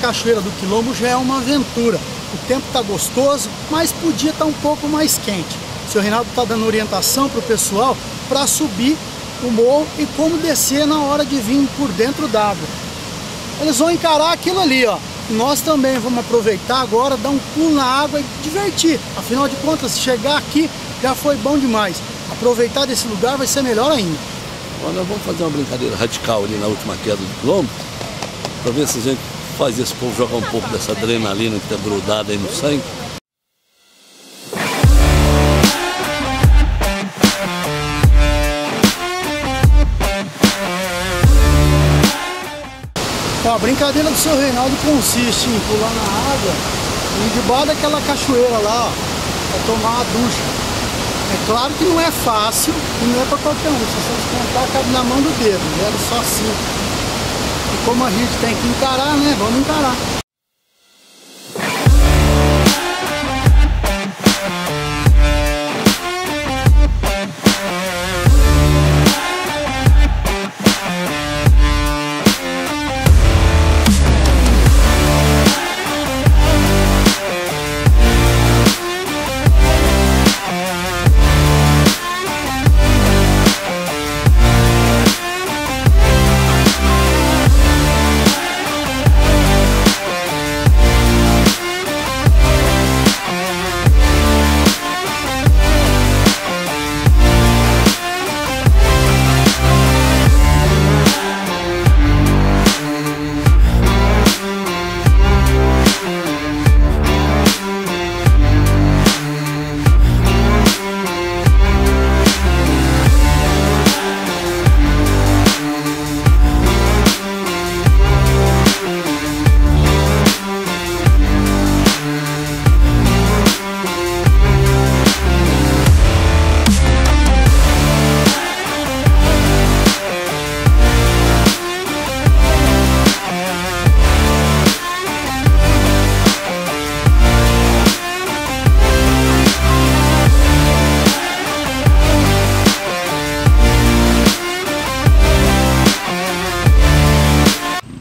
Cachoeira do Quilombo já é uma aventura. O tempo está gostoso, mas podia estar tá um pouco mais quente. O seu Reinaldo está dando orientação para o pessoal para subir o morro e como descer na hora de vir por dentro d'água. Eles vão encarar aquilo ali, ó. Nós também vamos aproveitar agora, dar um pulo na água e divertir. Afinal de contas, chegar aqui já foi bom demais. Aproveitar desse lugar vai ser melhor ainda. Bom, nós vamos fazer uma brincadeira radical ali na última queda do quilombo, para ver se a gente faz esse povo jogar um pouco dessa adrenalina que está grudada aí no sangue. Ó, a brincadeira do seu Reinaldo consiste em pular na água e debaixo daquela cachoeira lá, ó, para tomar uma ducha. É claro que não é fácil e não é para qualquer um. Se você contar, cabe na mão do dedo. Era né? só assim. Como a gente tem que encarar, né? Vamos encarar.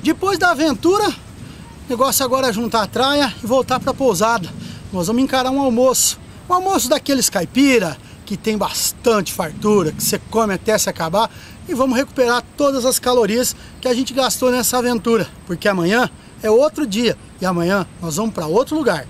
Depois da aventura, o negócio agora é juntar a traia e voltar para a pousada. Nós vamos encarar um almoço. Um almoço daqueles caipira, que tem bastante fartura, que você come até se acabar. E vamos recuperar todas as calorias que a gente gastou nessa aventura. Porque amanhã é outro dia. E amanhã nós vamos para outro lugar.